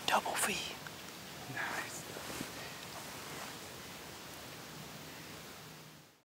Double fee.